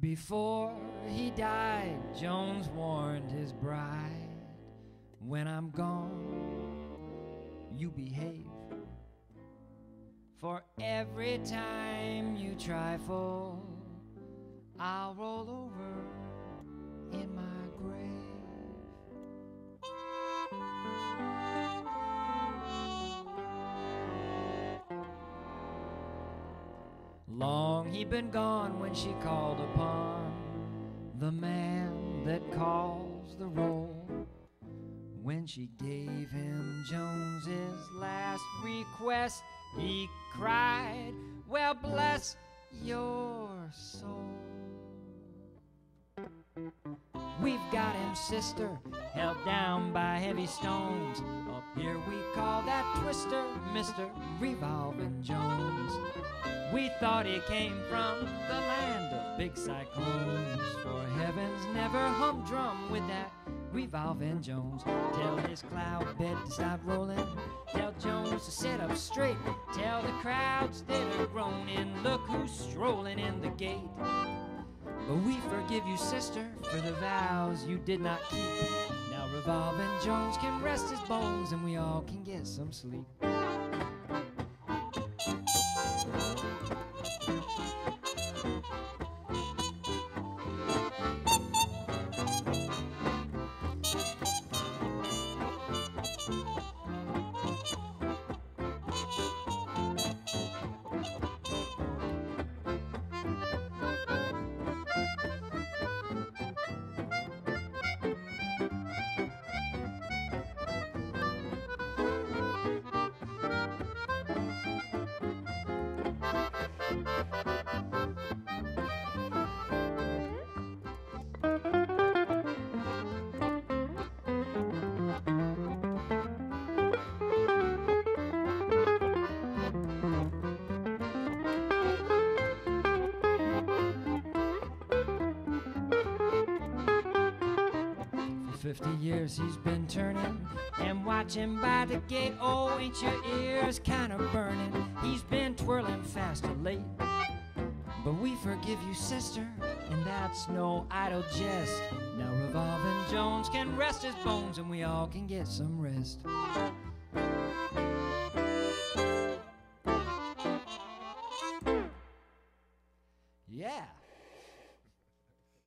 Before he died, Jones warned his bride When I'm gone, you behave. For every time you trifle, I'll roll over in my Long he'd been gone when she called upon the man that calls the roll. When she gave him Jones's last request, he cried, Well, bless your soul. We've got him, sister, held down by heavy stones. Up here we call that twister Mr. Revolving Jones. We thought he came from the land of big cyclones. For heavens, never humdrum with that revolving Jones. Tell his cloud bed to stop rolling. Tell Jones to sit up straight. Tell the crowds that are groaning. Look who's strolling in the gate. But we forgive you, sister, for the vows you did not keep. Now revolving Jones can rest his bones and we all can get some sleep. Fifty years he's been turning and watching by the gate. Oh, ain't your ears kind of burning? He's been twirling fast of late. But we forgive you, sister, and that's no idle jest. Now revolving Jones can rest his bones and we all can get some rest.